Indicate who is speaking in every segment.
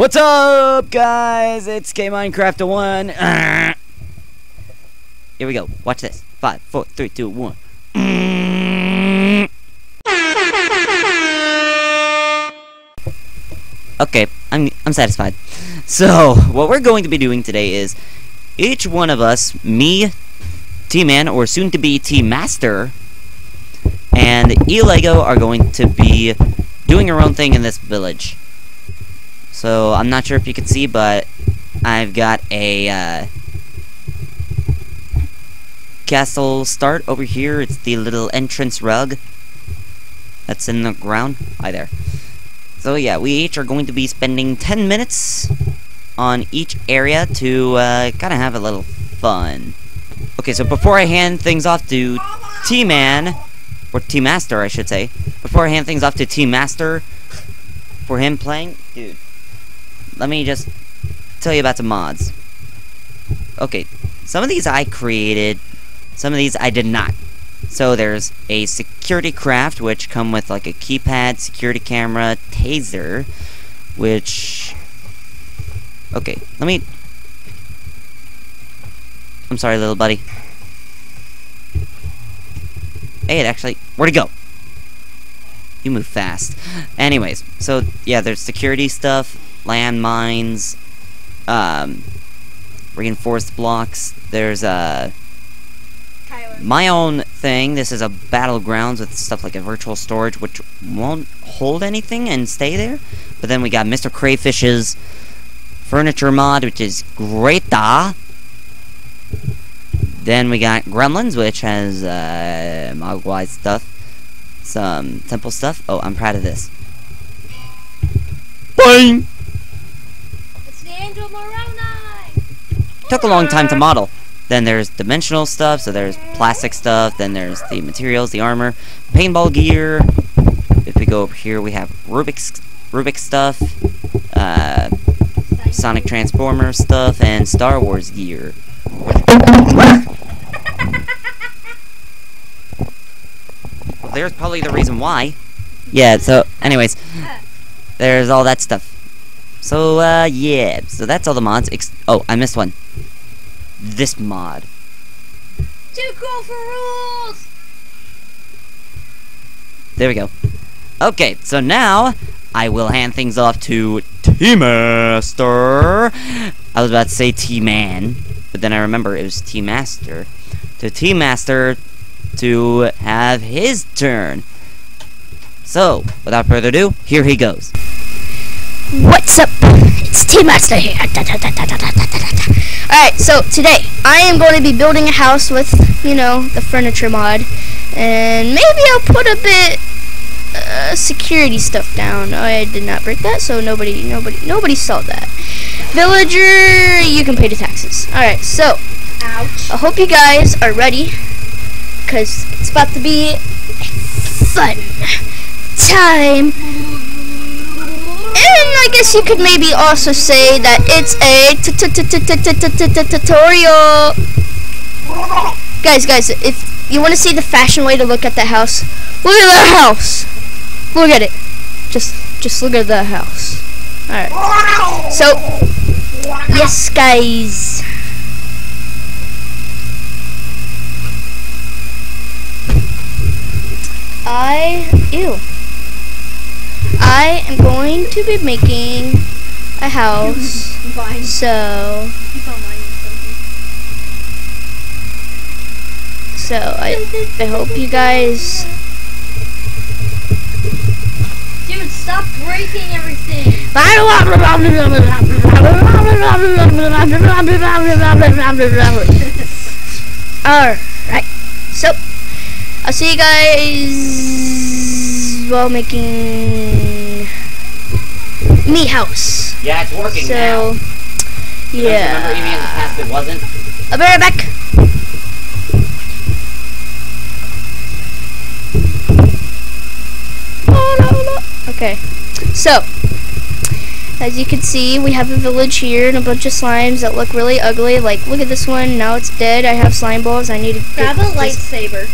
Speaker 1: What's up, guys? It's K Minecraft One. Here we go. Watch this. Five, four, three, two, one. Okay, I'm I'm satisfied. So what we're going to be doing today is each one of us, me, T-Man, or soon to be T-Master, and E-Lego are going to be doing our own thing in this village. So I'm not sure if you can see, but I've got a uh, castle start over here. It's the little entrance rug that's in the ground. Hi there. So yeah, we each are going to be spending 10 minutes on each area to uh, kind of have a little fun. Okay, so before I hand things off to T-Man, or T-Master I should say, before I hand things off to T-Master for him playing, dude, let me just tell you about some mods. Okay, some of these I created, some of these I did not. So there's a security craft, which come with like a keypad, security camera, taser, which... Okay, let me... I'm sorry, little buddy. Hey, it actually... Where'd it go? You move fast. Anyways, so, yeah, there's security stuff, landmines, um, reinforced blocks, there's, uh, my own thing. This is a battlegrounds with stuff like a virtual storage, which won't hold anything and stay there. But then we got Mr. Crayfish's furniture mod, which is great. -da. Then we got Gremlins, which has uh, Mogwai stuff, some temple stuff. Oh, I'm proud of this. Bang!
Speaker 2: It's the Angel Moroni!
Speaker 1: Took a long time to model. Then there's dimensional stuff, so there's plastic stuff, then there's the materials, the armor, paintball gear. If we go over here, we have Rubik's Rubik's stuff, uh, Sonic Transformer stuff, and Star Wars gear. well, there's probably the reason why. Yeah, so, anyways, there's all that stuff. So, uh, yeah, so that's all the mods. Ex oh, I missed one this mod.
Speaker 2: Too cool for rules!
Speaker 1: There we go. Okay, so now I will hand things off to T-Master. I was about to say T-Man, but then I remember it was T-Master. To T-Master to have his turn. So, without further ado, here he goes.
Speaker 2: What's up? It's T-Master here. Alright, so today I am going to be building a house with, you know, the furniture mod. And maybe I'll put a bit uh, security stuff down. I did not break that, so nobody, nobody, nobody saw that. Villager, you can pay the taxes. Alright, so Ouch. I hope you guys are ready, because it's about to be fun time. Guess you could maybe also say that it's a tutorial. Guys, guys, if you want to see the fashion way to look at the house, look at the house. Look at it. Just, just look at the house. All right. So, yes, guys. I ew. I am going to be making a house. so. So I I hope you guys.
Speaker 3: Dude, stop breaking everything.
Speaker 2: Alright. So I'll see you guys while making meat house.
Speaker 1: Yeah, it's working
Speaker 2: so,
Speaker 1: now.
Speaker 2: Yeah.
Speaker 1: Remember even in the past it wasn't?
Speaker 2: I'll be right back. Okay, so as you can see, we have a village here and a bunch of slimes that look really ugly. Like, look at this one. Now it's dead. I have slime balls. I need to
Speaker 3: grab a lightsaber.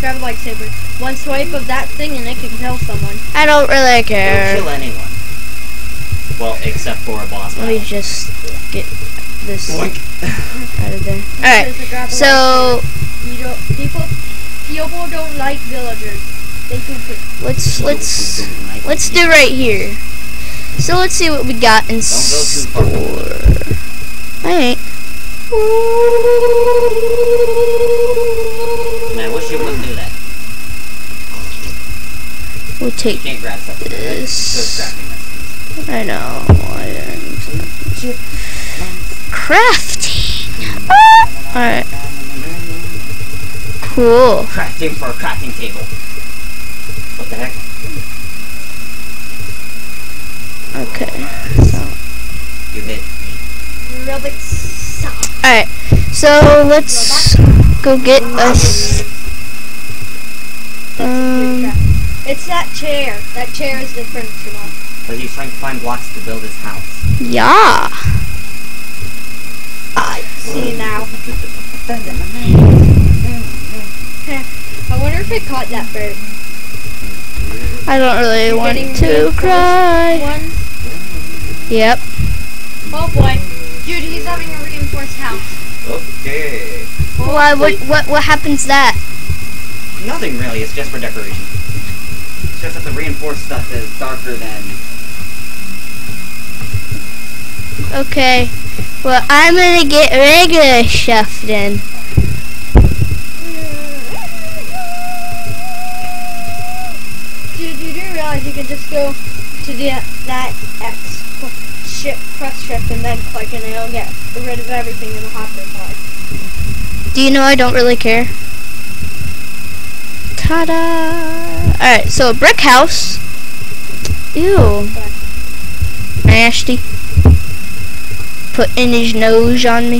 Speaker 3: Grab a lightsaber. One swipe of that thing and it can kill someone.
Speaker 2: I don't really care.
Speaker 1: Don't kill anyone. Well, except for a boss
Speaker 2: Let me just get this
Speaker 1: Boink.
Speaker 2: out of there. Alright,
Speaker 4: Says to grab a
Speaker 2: so
Speaker 4: you don't people people don't like villagers. They can put
Speaker 2: let's let's let's do right here. So let's see what we got in
Speaker 1: Don't go
Speaker 2: store. I ain't.
Speaker 1: And I wish you wouldn't do that.
Speaker 2: We'll
Speaker 1: You
Speaker 2: take
Speaker 1: can't grab stuff. like that. It's so
Speaker 2: this.
Speaker 1: Crafting recipes.
Speaker 2: I know. I didn't. Crafting. Alright. Cool.
Speaker 1: Crafting for a crafting table. What the heck?
Speaker 2: Okay.
Speaker 1: You hit me.
Speaker 4: rub it.
Speaker 2: Alright. So let's go get us. Um.
Speaker 4: It's that chair. That chair is the furniture mod.
Speaker 1: But he's trying to find blocks to build his house.
Speaker 2: Yeah.
Speaker 4: I see now. I wonder if it caught that bird.
Speaker 2: I don't really
Speaker 4: You're
Speaker 2: want to cry.
Speaker 4: One.
Speaker 2: Yep.
Speaker 4: Oh boy. Dude, he's having a reinforced house.
Speaker 1: Okay.
Speaker 2: Why? What? What? What happens to that?
Speaker 1: Nothing really, it's just for decoration. It's just that the reinforced stuff is darker than
Speaker 2: Okay. Well, I'm gonna get regular stuff then.
Speaker 4: Dude, you do realize you can just go to the that X ship press ship and then click and it'll get rid of everything in the hopper pod.
Speaker 2: Do you know I don't really care? Ta-da! Alright, so a brick house. Ew. Nasty. Putting his nose on me.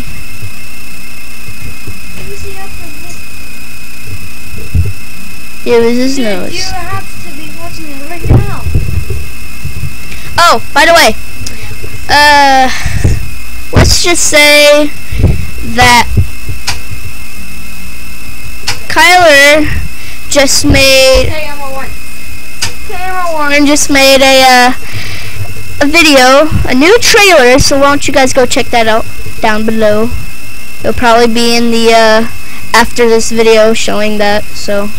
Speaker 2: It was his
Speaker 4: Dude,
Speaker 2: nose.
Speaker 4: you have to be watching it right now.
Speaker 2: Oh, by the way, uh, let's just say that Kyler just made
Speaker 4: Camera one.
Speaker 2: Camera One just made a uh, a video, a new trailer. So why don't you guys go check that out down below? It'll probably be in the uh, after this video showing that. So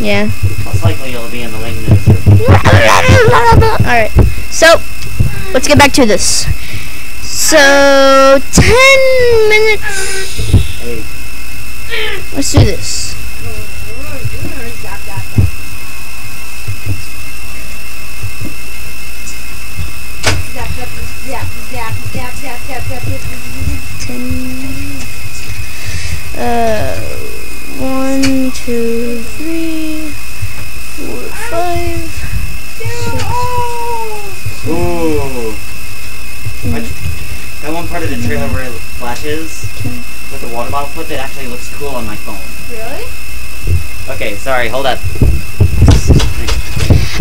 Speaker 2: yeah.
Speaker 1: most likely it'll be in the link in the.
Speaker 2: Alright, so let's get back to this. So, 10 minutes. Let's do this.
Speaker 4: Zap, zap, zap, zap, zap, zap, zap.
Speaker 2: 10. Uh, 1, 2, 3, 4, 5.
Speaker 1: Ooh. What- That one part of the trailer where it flashes with the water bottle flip, it actually looks cool on my phone.
Speaker 4: Really?
Speaker 1: Okay, sorry, hold up.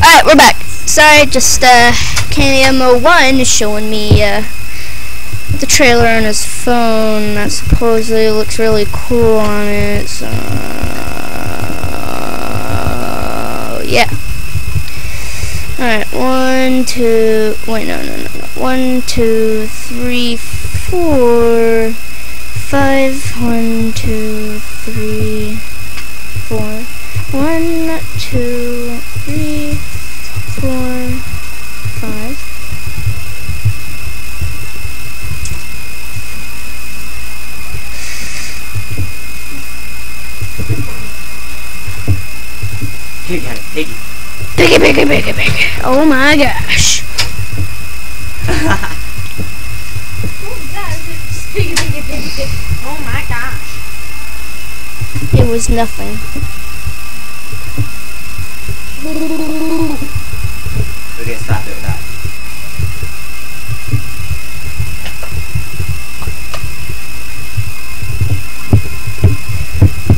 Speaker 2: Alright, we're back. Sorry, just, uh, KM01 is showing me, uh, the trailer on his phone that supposedly looks really cool on it, so, yeah. Alright, one, two, wait, no, no, no, no. One, two, three, four, five, one, two, three, four. One, Oh my gosh.
Speaker 4: Oh my gosh.
Speaker 2: It was nothing.
Speaker 1: Okay, stop it with that.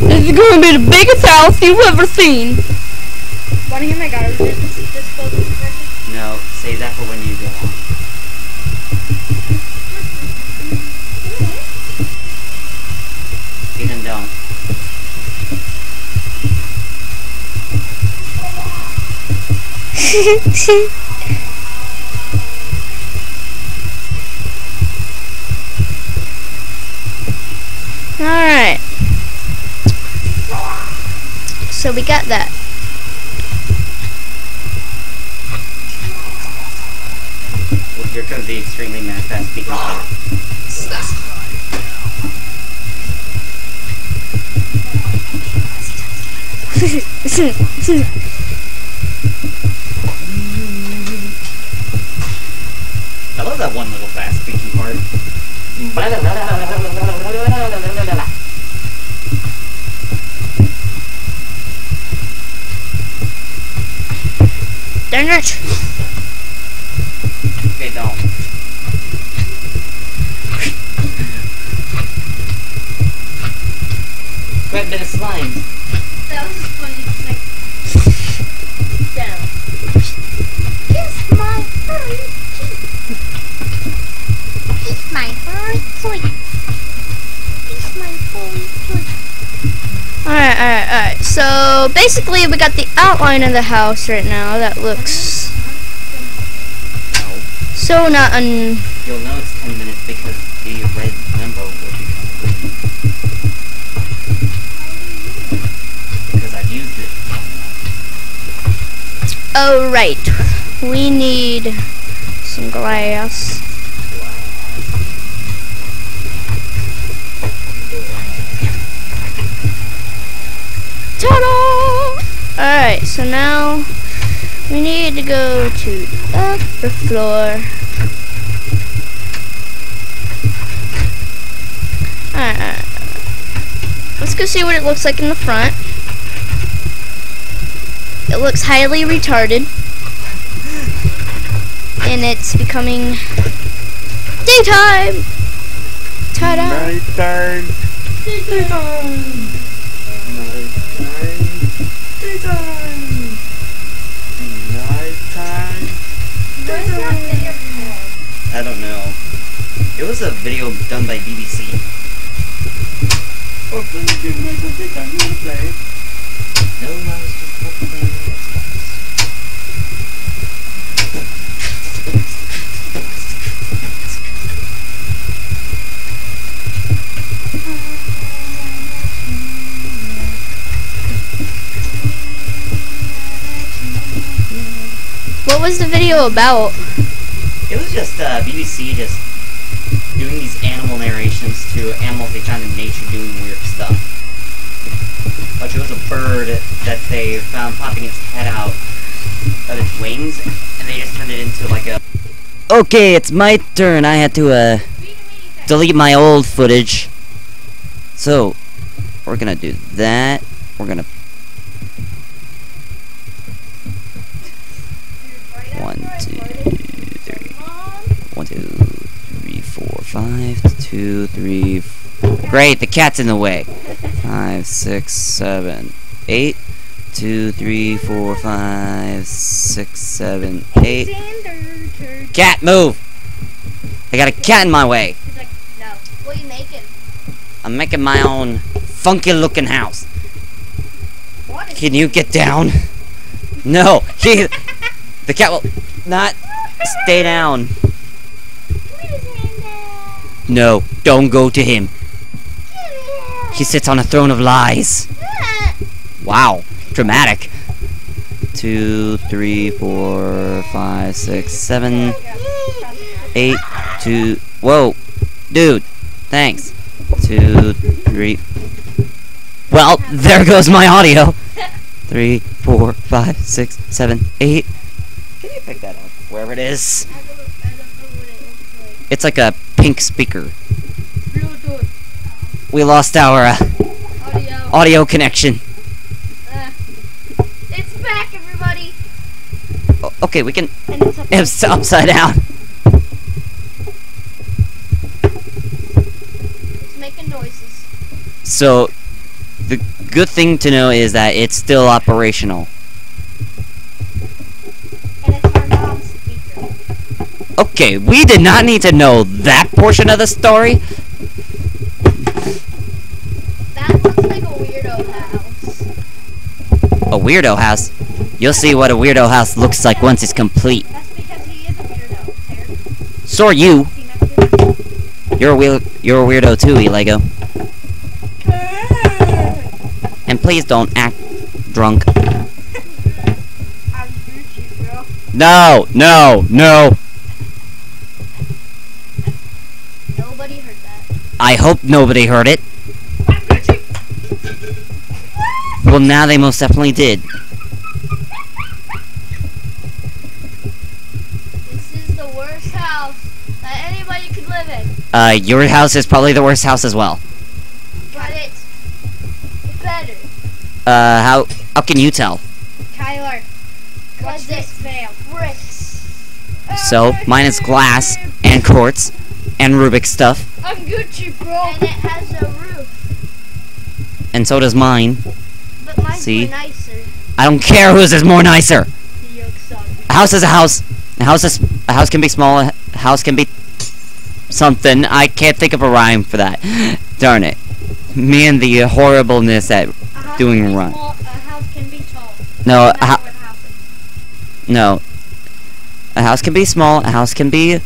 Speaker 2: This is gonna be the biggest house you've ever seen.
Speaker 4: Want to hear my garbage disposal impression?
Speaker 1: No, save that for when you go on. Even don't. Alright.
Speaker 2: So we got that.
Speaker 1: Extremely part. I love that one little fast speaking part.
Speaker 2: Darn it.
Speaker 1: Okay, don't. Quite a bit of slime.
Speaker 3: That was funny. It's like down.
Speaker 4: Kiss my furry cheek. Kiss my furry toy. Kiss my furry toy.
Speaker 2: Alright, alright, alright. So basically we got the outline of the house right now that looks
Speaker 1: No.
Speaker 2: so not un
Speaker 1: You'll know it's 10 minutes because the red number will become green. Because I've used it.
Speaker 2: Oh right. We need some glass. So now we need to go to the upper floor. Alright. Let's go see what it looks like in the front. It looks highly retarded. And it's becoming daytime! Ta-da!
Speaker 1: Nighttime. Daytime. Was a video done by BBC. No, I was just playing Xbox.
Speaker 2: What was the video about?
Speaker 1: It was just uh, BBC just doing these animal narrations to animals they found in nature doing weird stuff. Like it was a bird that they found popping its head out of its wings, and they just turned it into like a. Okay, it's my turn. I had to uh delete my old footage. So we're gonna do that. We're gonna one, two, three. One, two, three, four, five, two, three. Great, the cat's in the way. Five, six, seven, eight. Two, three, four, five, six, seven, eight. Cat, move! I got a cat in my way.
Speaker 3: He's like, no. What are you making?
Speaker 1: I'm making my own funky looking house.
Speaker 3: What is
Speaker 1: Can you get down? No, he. The cat will not stay down. No, don't go to him. He sits on a throne of lies. Wow, dramatic. Two, three, four, five, six, seven, eight, two. Whoa, dude, thanks. Two, three. Well, there goes my audio. Three, four, five, six, seven, eight. Can you pick that up? Wherever it is. It's like a pink speaker.
Speaker 3: like. Real good.
Speaker 1: We lost our uh,
Speaker 3: Audio.
Speaker 1: audio connection.
Speaker 3: Uh, it's back, everybody.
Speaker 1: O- okay, we can.
Speaker 3: And it's up.
Speaker 1: It's upside down.
Speaker 3: It's making noises.
Speaker 1: So, the good thing to know is that it's still operational.
Speaker 3: And it's our mom's speaker.
Speaker 1: Okay, we did not need to know that portion of the story.
Speaker 3: That looks like a weirdo house.
Speaker 1: A weirdo house. You'll see what a weirdo house looks like once it's complete.
Speaker 3: That's because he is a weirdo.
Speaker 1: So are you.
Speaker 3: See next to him?
Speaker 1: You're a you're a weirdo too, E Lego. And please don't act drunk.
Speaker 3: I'm Gucci, bro.
Speaker 1: No, no, no.
Speaker 2: Nobody heard that.
Speaker 1: I hope nobody heard it. Well, now they most definitely did.
Speaker 2: This is the worst house that anybody could live in.
Speaker 1: Uh, your house is probably the worst house as well.
Speaker 2: But it's better.
Speaker 1: Uh, how, how can you tell?
Speaker 3: Tyler,
Speaker 2: Cause
Speaker 3: this
Speaker 2: it's bricks.
Speaker 1: So, mine is glass and quartz and Rubik's stuff,
Speaker 3: I'm Gucci, bro.
Speaker 2: And it has a roof.
Speaker 1: and so does mine.
Speaker 2: But mine's
Speaker 1: See?
Speaker 2: more nicer.
Speaker 1: I don't care whose is more nicer.
Speaker 3: The yolk soggy.
Speaker 1: A house is a house. A house is a house can be small. A house can be something. I can't think of a rhyme for that. Darn it. Me and the horribleness at Doing
Speaker 3: can be
Speaker 1: right.
Speaker 3: Small, a house can be tall.
Speaker 1: no
Speaker 3: No
Speaker 1: a
Speaker 3: matter
Speaker 1: hou-
Speaker 3: what happens.
Speaker 1: no. A house can be small. A house can be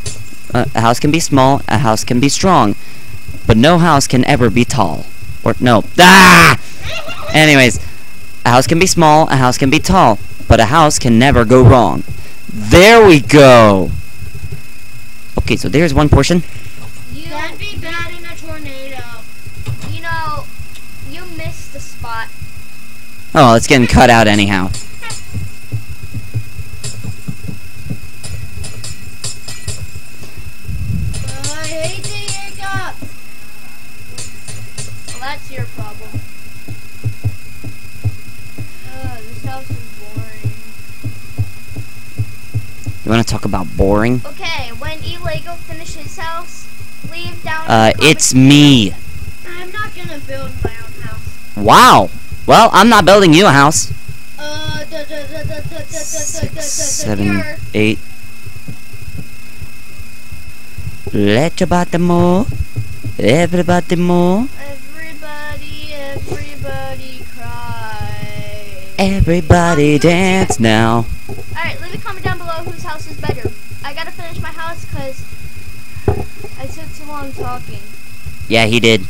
Speaker 1: uh, a house can be small. A house can be strong, but no house can ever be tall. Or no. Ah. Anyways, a house can be small. A house can be tall, but a house can never go wrong. There we go. Okay, so there's one portion.
Speaker 2: You,
Speaker 3: That'd be bad in a tornado.
Speaker 2: you know, you missed the spot.
Speaker 1: Oh, it's getting cut out anyhow. You want to talk about boring?
Speaker 2: Okay, when E finishes house, leave down.
Speaker 1: Uh, it's me.
Speaker 3: I'm not gonna build my own house.
Speaker 1: Wow. Well, I'm not building you a house.
Speaker 3: Uh, da, da, da,
Speaker 1: Six, seven, eight. Let about the more. Everybody more.
Speaker 2: Everybody, everybody cry.
Speaker 1: Everybody dance now.
Speaker 2: A comment down below whose house is better. I gotta finish my house because I took too long talking.
Speaker 1: Yeah, he did.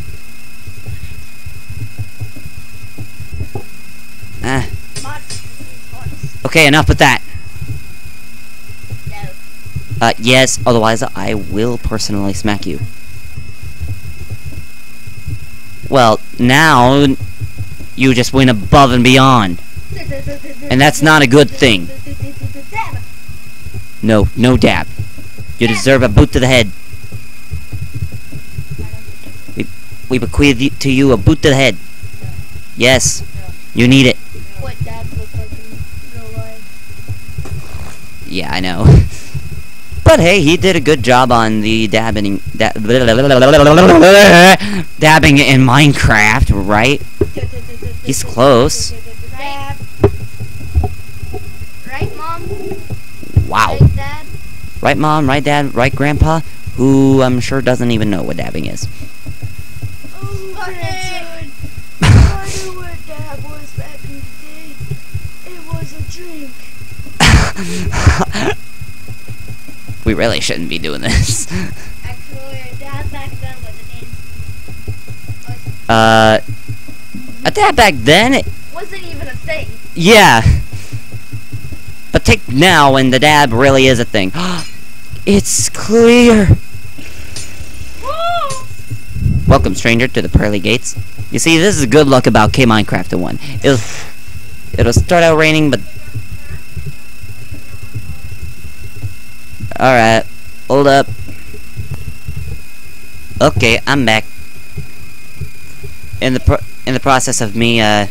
Speaker 1: Ah, okay, enough with that.
Speaker 2: No.
Speaker 1: Uh, yes, otherwise I will personally smack you. Well, now you just went above and beyond. And that's not a good thing. No, no dab. You deserve a boot to the head. We, we bequeath to you a boot to the head. Yes, you need it.
Speaker 2: What dads look like in real life.
Speaker 1: Yeah, I know. But hey, he did a good job on the dabbing, da- dabbing in Minecraft, right? He's close.
Speaker 2: Right? Right, Mom?
Speaker 1: Wow.
Speaker 2: Right, Dad?
Speaker 1: Right, mom? Right, dad? Right, grandpa? Who I'm sure doesn't even know what dabbing is.
Speaker 2: Oh,
Speaker 3: grandson.
Speaker 2: I knew where Dad was back in the day. It was a drink.
Speaker 1: we really shouldn't be doing this.
Speaker 3: Actually, dad back then was an
Speaker 1: Uh, a dab back then, it,
Speaker 2: Wasn't even a thing.
Speaker 1: yeah. Take now when the dab really is a thing. it's clear. Welcome, stranger, to the pearly gates. You see, this is good luck about K Minecraft in one. It'll it'll start out raining, but all right, hold up. Okay, I'm back. In the in the process of me uh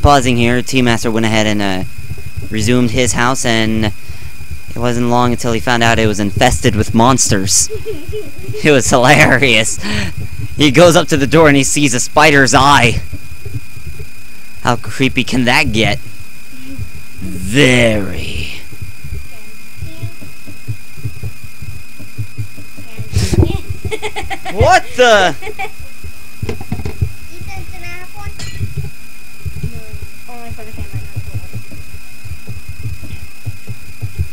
Speaker 1: pausing here, T Master went ahead and uh resumed his house, and it wasn't long until he found out it was infested with monsters. It was hilarious. He goes up to the door and he sees a spider's eye. How creepy can that get? Very. What the?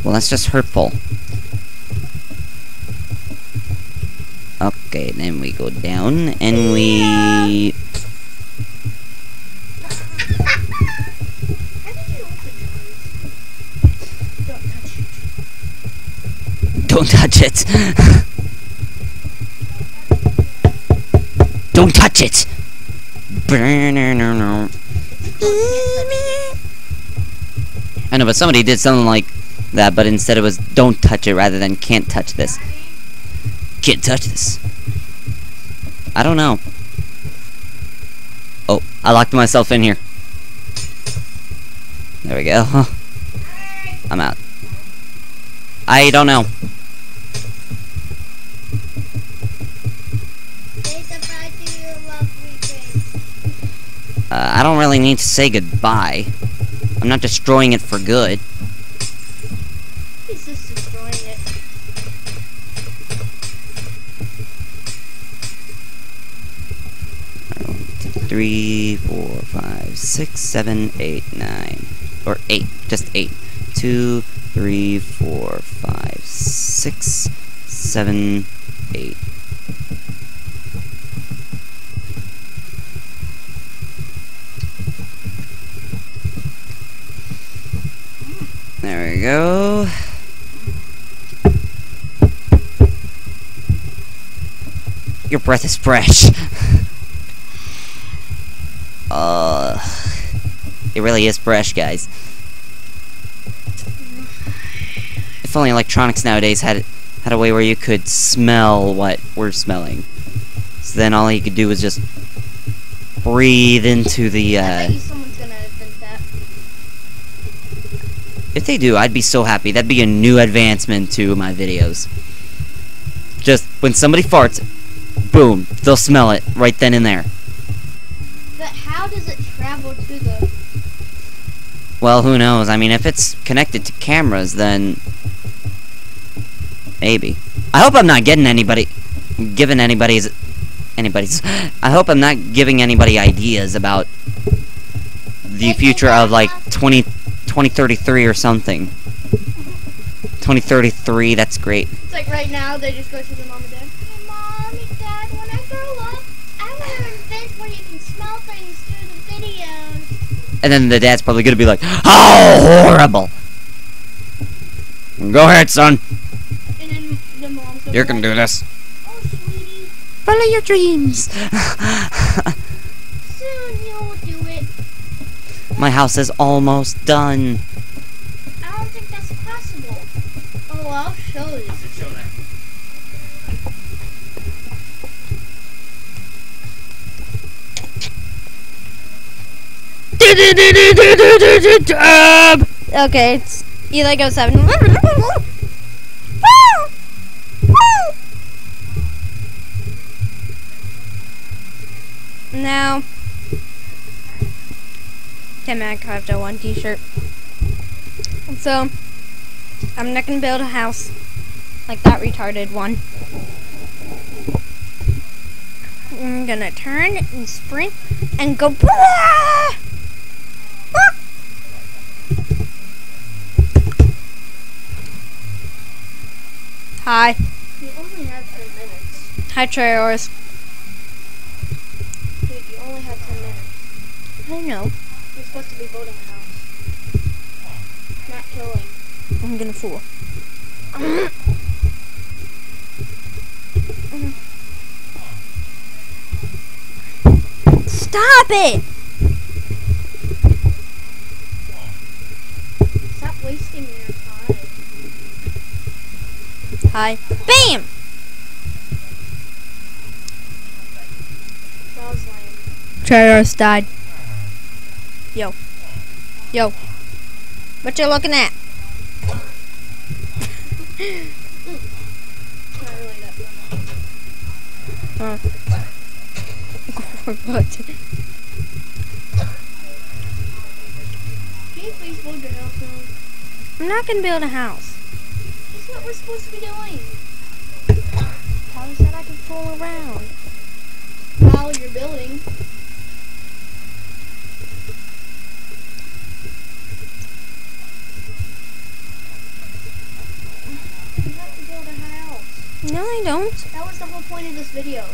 Speaker 1: Well, that's just hurtful. Okay, then we go down, and we... Don't touch it! Don't touch it! I know, but somebody did something like that, but instead it was don't touch it rather than can't touch this. Can't touch this. I don't know. Oh, I locked myself in here. There we go. I'm out. I don't know. Uh, I don't really need to say goodbye. I'm not destroying it for good. Three, four, five, six, seven, eight, nine. Or eight. Just eight. Two, three, four, five, six, seven, eight. There we go. Your breath is fresh. Uh, it really is fresh, guys. If only electronics nowadays had had a way where you could smell what we're smelling. So then all you could do was just breathe into the.
Speaker 3: I
Speaker 1: Uh,
Speaker 3: bet you someone's gonna
Speaker 1: if they do, I'd be so happy. That'd be a new advancement to my videos. Just when somebody farts, boom, they'll smell it right then and there.
Speaker 3: But how does it travel to the?
Speaker 1: Well, who knows? I mean, if it's connected to cameras, then maybe. I hope I'm not getting anybody, giving anybody's, anybody's. I hope I'm not giving anybody ideas about the future of like 20, 2033 or something. 2033, that's great.
Speaker 3: It's like right now they just go to the mom and dad.
Speaker 5: Mom and Dad, when I grow up, I want to invent where you can smell things through the videos.
Speaker 1: And then the dad's probably gonna be like, "How horrible!" Go ahead, son.
Speaker 3: And then the mom's gonna
Speaker 1: You can do this.
Speaker 3: Oh, sweetie,
Speaker 1: Follow your dreams.
Speaker 5: Soon you'll do it.
Speaker 1: My house is almost done.
Speaker 5: I don't think that's possible.
Speaker 3: oh, I'll show you.
Speaker 6: Okay, it's you Lego seven. now, Tim Minecraft 01 t-shirt. So, I'm not gonna build a house like that retarded one. I'm gonna turn and sprint and go. Hi.
Speaker 3: You only have ten minutes.
Speaker 6: Hi, Treyors.
Speaker 3: Dude, you only have ten minutes.
Speaker 6: I know.
Speaker 3: You're supposed to be building a house. Not killing.
Speaker 6: I'm gonna fool. Stop it!
Speaker 3: Stop wasting your time.
Speaker 6: Hi. Bam!
Speaker 3: That
Speaker 6: died. Yo. Yo. What you looking at?
Speaker 3: Not really
Speaker 6: what? I'm not gonna build a house.
Speaker 3: What we're supposed to be doing.
Speaker 6: How is that I can fool around?
Speaker 3: While you're building. You have to build a house.
Speaker 6: No, I don't.
Speaker 3: That was the whole point of this video.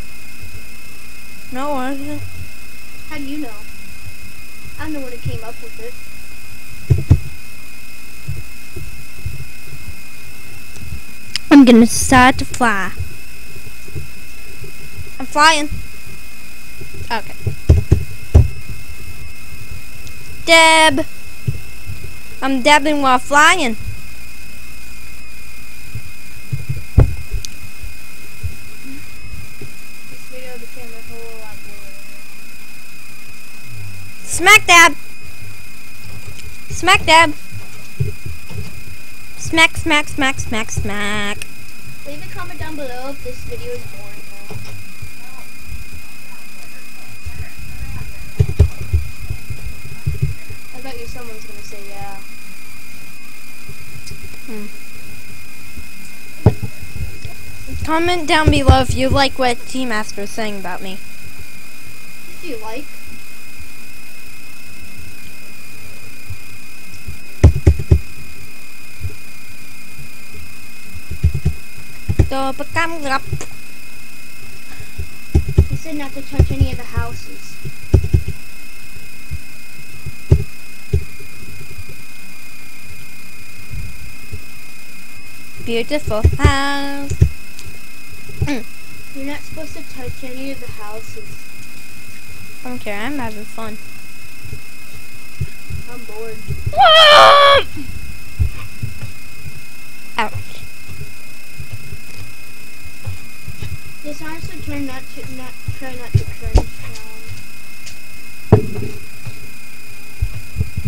Speaker 6: No, I don't.
Speaker 3: How do you know? I'm the one who came up with it.
Speaker 6: I'm gonna start to fly. I'm flying. Okay. Deb. I'm dabbing while flying. Smack dab. Smack dab. Smack, smack, smack, smack, smack.
Speaker 3: Leave a comment down below if this video is boring. I bet you someone's gonna say yeah. Hmm.
Speaker 6: Comment down below if you like what T Master is saying about me.
Speaker 3: Do you like?
Speaker 6: So become up.
Speaker 3: He said not to touch any of the houses.
Speaker 6: Beautiful house.
Speaker 3: You're not supposed to touch any of the houses.
Speaker 6: I don't care. I'm having fun.
Speaker 3: I'm bored.
Speaker 6: Ouch.
Speaker 3: Just honestly try not to not try not to crunch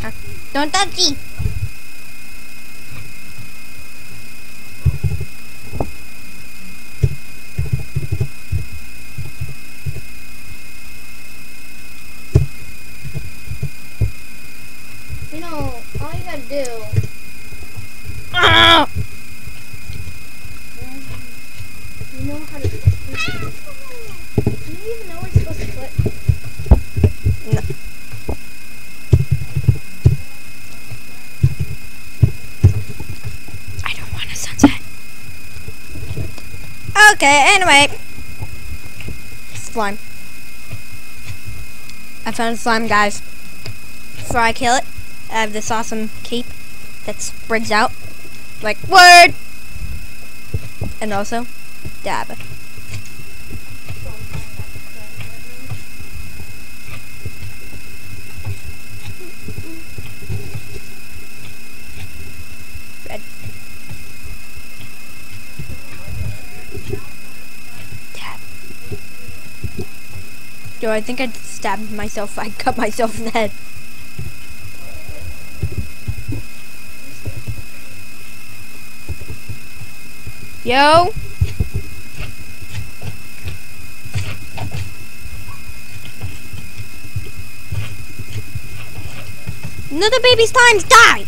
Speaker 3: down.
Speaker 6: Don't touch me.
Speaker 3: You know, all you gotta do.
Speaker 6: Ah!
Speaker 3: You know how to
Speaker 6: Okay, anyway. Slime. I found slime, guys. Before I kill it, I have this awesome cape that spreads out. Like, word! And also, dab. Red. Dab. Yo, I think I stabbed myself. I cut myself in the head. Yo. Another baby's times die.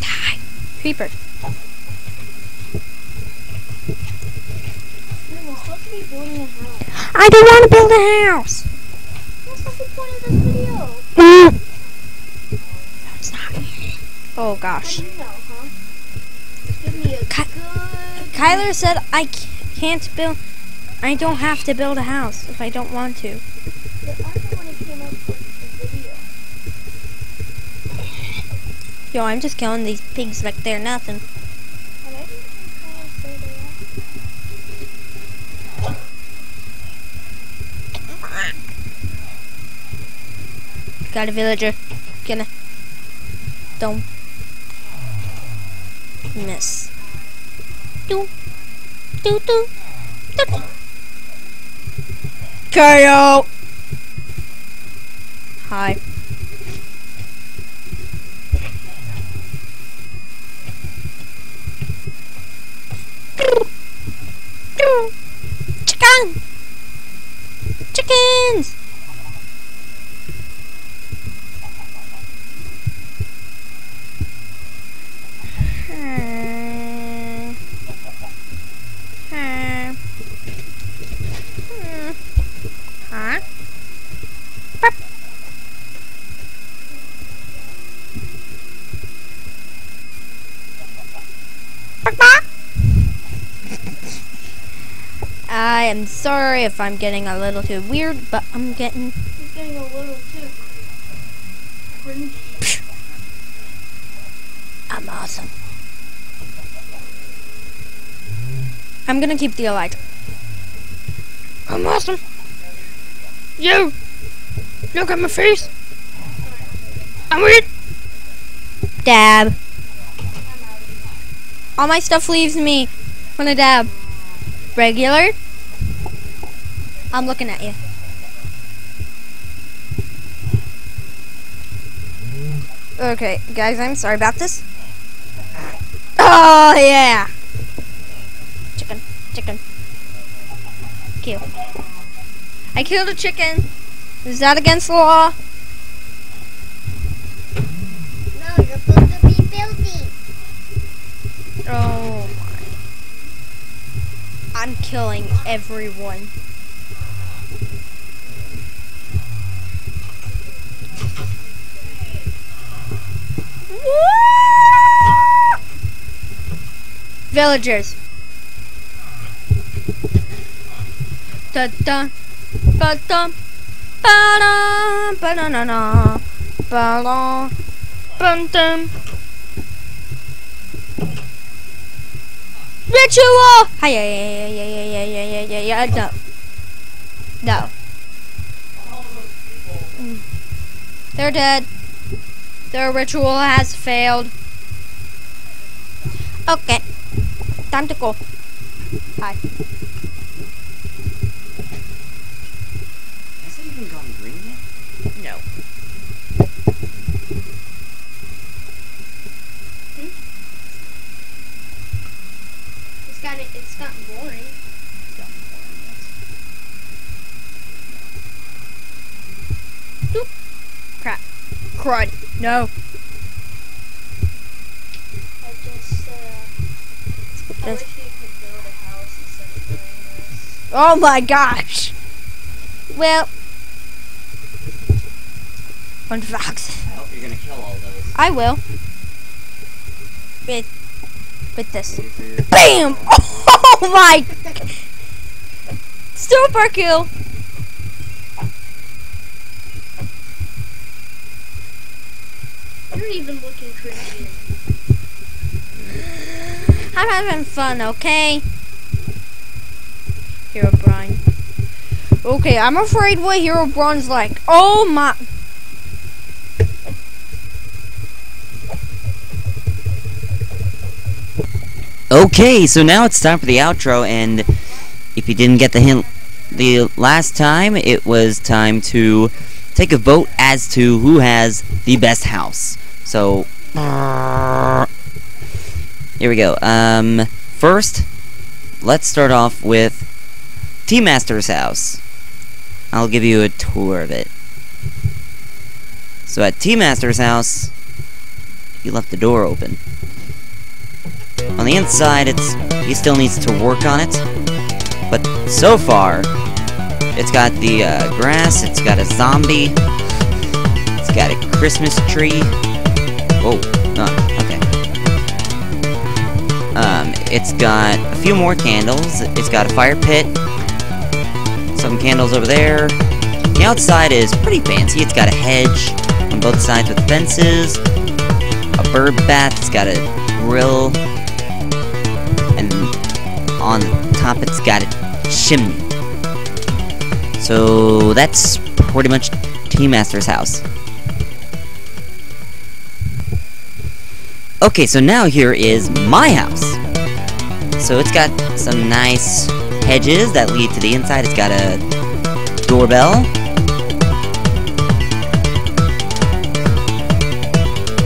Speaker 6: Die. Creeper.
Speaker 3: No, we're supposed to be building a house.
Speaker 6: I don't want to build a house.
Speaker 3: That's not the point of this video.
Speaker 6: No, it's not. Oh gosh.
Speaker 3: you know, huh? Give me a good.
Speaker 6: Kyler said I can't build. I don't have to build a house if I don't want to.
Speaker 3: But I'm the one who came up with the video.
Speaker 6: Yo, I'm just killing these pigs like they're nothing.
Speaker 3: And I didn't even kind of say they are.
Speaker 6: Got a villager. Gonna. Don't. Miss. Do. Do do. Do. do. KO! Hi. Chicken! Chickens! Hmm. Hmm. Hmm. Huh? Burp. Bark, bark. I am sorry if I'm getting a little too weird, but I'm getting
Speaker 3: He's getting a little too cringy.
Speaker 6: I'm awesome. I'm gonna keep the light. I'm awesome. You! Look at my face! I'm weird! Dab. All my stuff leaves me when I dab. Regular? I'm looking at you. Okay, guys, I'm sorry about this. Oh, yeah! Chicken, chicken. Kill. I killed a chicken. Is that against the law?
Speaker 7: No, you're supposed to be building.
Speaker 6: Oh my. I'm killing everyone. Villagers. Da da ba dum ba da ba da na na ba da bum dum. Ritual! Hi, yeah, yeah, yeah, yeah, yeah, yeah, yeah, yeah, yeah, no. No. Mm. They're dead. Their ritual has failed. Okay. Time to go. Hi.
Speaker 1: Has it even gone green yet?
Speaker 6: No.
Speaker 3: It's got it's gotten boring.
Speaker 1: It's gotten boring, yes.
Speaker 6: Crap. Crud. No.
Speaker 3: I just uh, I wish you could build a house instead of doing this.
Speaker 6: Oh my gosh. Well. One fox.
Speaker 1: I hope you're gonna kill all those.
Speaker 6: I will. With, with this.
Speaker 1: Wait for your-
Speaker 6: BAM! Oh my! Super kill!
Speaker 3: Even looking crazy.
Speaker 6: I'm having fun, okay? Hero Brian. Okay, I'm afraid what Herobrine's like. Oh my.
Speaker 1: Okay, so now it's time for the outro, and if you didn't get the hint the last time, it was time to take a vote as to who has the best house. So, here we go. Um, first, let's start off with Team Master's house. I'll give you a tour of it. So at Team Master's house, he left the door open. On the inside, it's he still needs to work on it, but so far, it's got the uh, grass, it's got a zombie, it's got a Christmas tree. Whoa, oh, okay. Um, it's got a few more candles. It's got a fire pit, some candles over there. The outside is pretty fancy. It's got a hedge on both sides with fences, a bird bath. It's got a grill and on top it's got a chimney. So that's pretty much Team Master's house. Okay, so now here is my house. So it's got some nice hedges that lead to the inside. It's got a doorbell.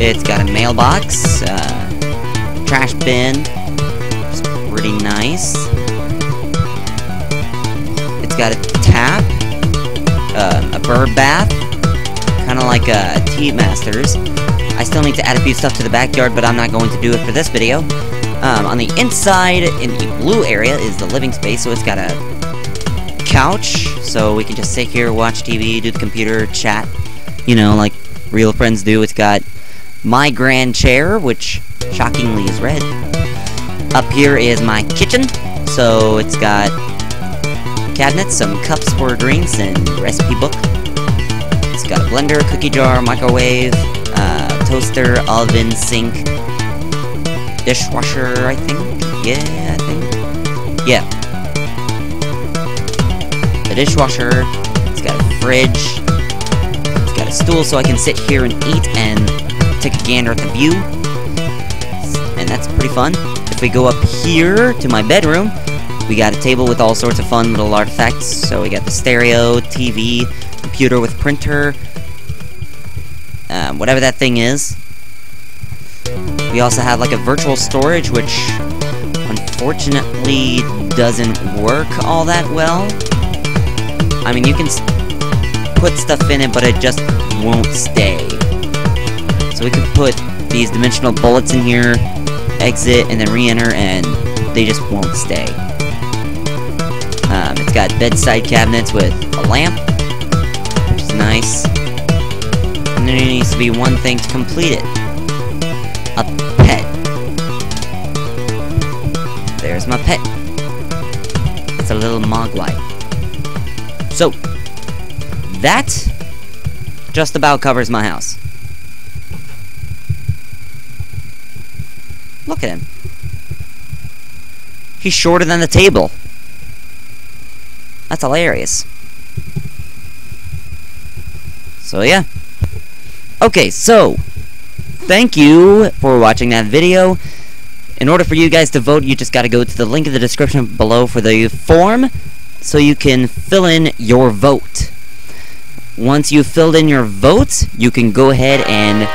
Speaker 1: It's got a mailbox, uh, trash bin, it's pretty nice. It's got a tap, um, a bird bath, kind of like a tea masters. I still need to add a few stuff to the backyard, but I'm not going to do it for this video. Um, on the inside, in the blue area, is the living space, so it's got a couch, so we can just sit here, watch TV, do the computer, chat, you know, like real friends do. It's got my grand chair, which shockingly is red. Up here is my kitchen, so it's got cabinets, some cups for drinks, and recipe book. It's got a blender, cookie jar, microwave, uh, toaster, oven, sink, dishwasher, I think. Yeah, I think. yeah. The dishwasher. It's got a fridge. It's got a stool so I can sit here and eat and take a gander at the view. And that's pretty fun. If we go up here to my bedroom, we got a table with all sorts of fun little artifacts. So we got the stereo, TV, computer with printer, whatever that thing is. We also have like a virtual storage, which unfortunately doesn't work all that well. I mean, you can put stuff in it, but it just won't stay. So we could put these dimensional bullets in here, exit, and then re-enter, and they just won't stay. Um, it's got bedside cabinets with a lamp, which is nice. There needs to be one thing to complete it. A pet. There's my pet. It's a little mogwai. So, that just about covers my house. Look at him. He's shorter than the table. That's hilarious. So yeah. Okay, so thank you for watching that video. In order for you guys to vote, you just got to go to the link in the description below for the form so you can fill in your vote. Once you've filled in your vote, you can go ahead and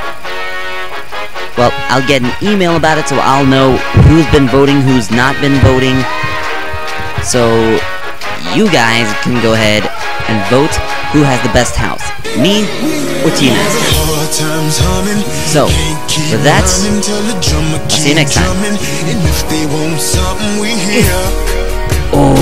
Speaker 1: well, I'll get an email about it so I'll know who's been voting, who's not been voting. So you guys can go ahead and vote who has the best house. Me or Tina. So, that's until the drummer came in with that, I'll see you next time. Oh.